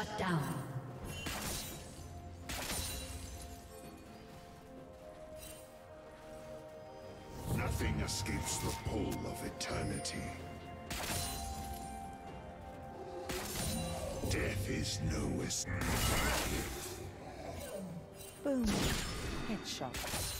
Shut down. Nothing escapes the pull of eternity. Death is no escape. Boom. Headshot.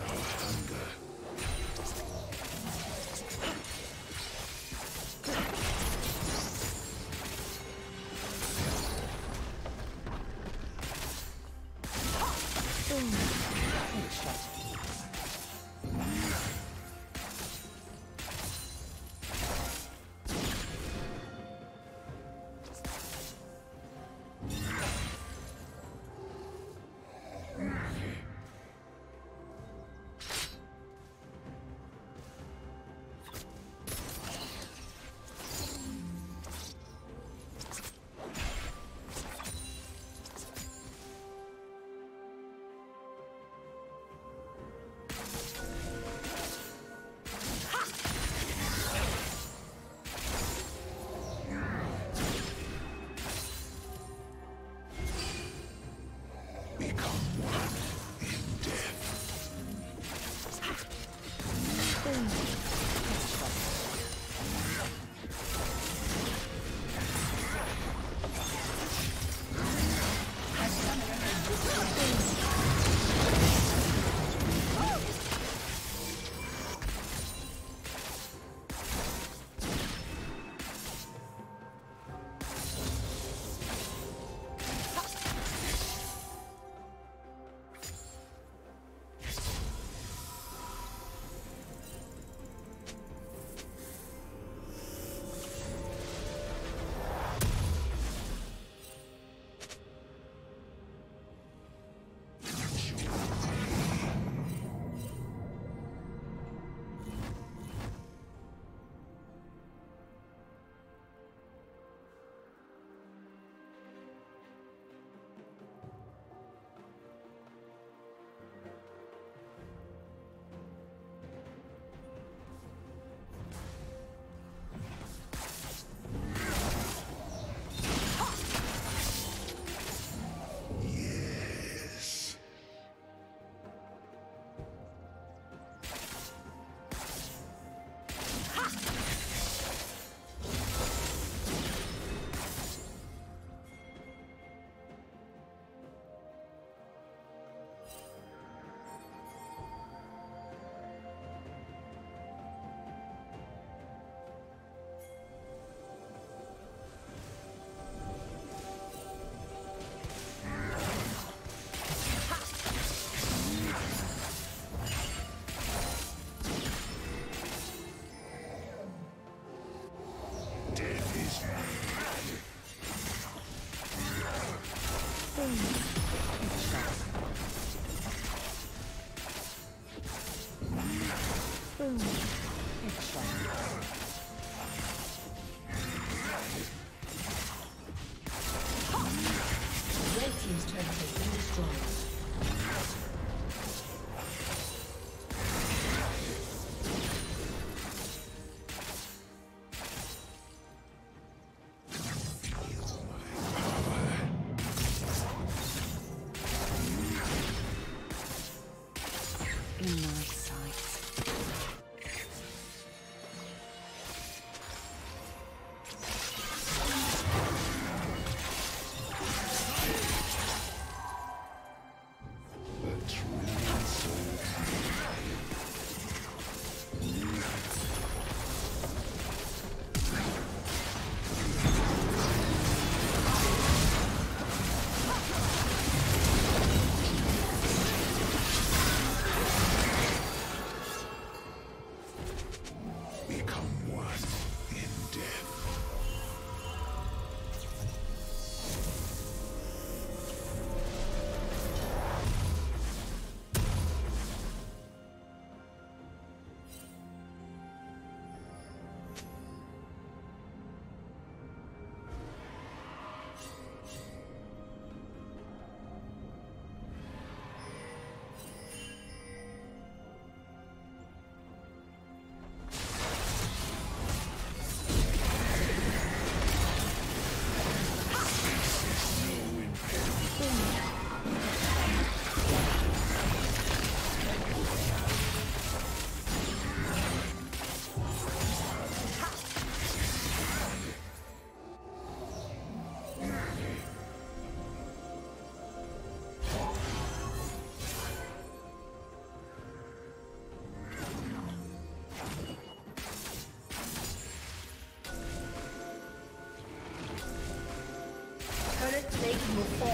Our hunger.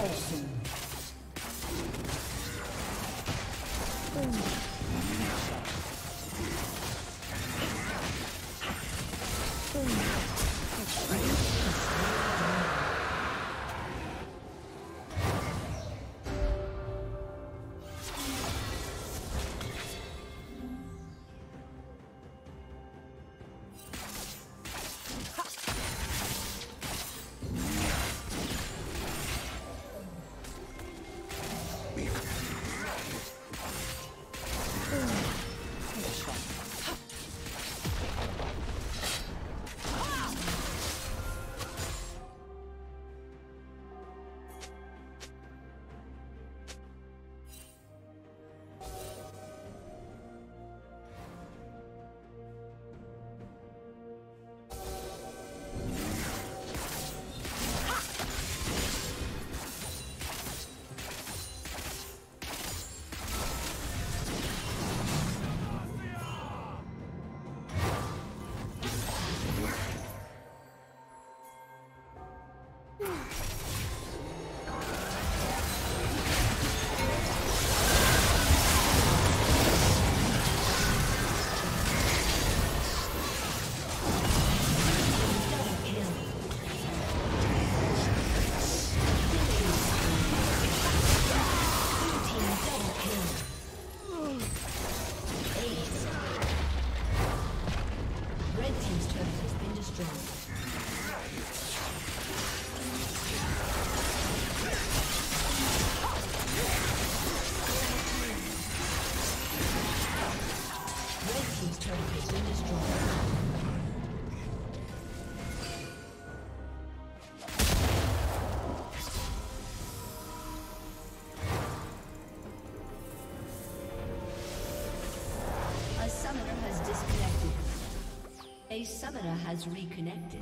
Awesome. Fall soon. A summoner has reconnected.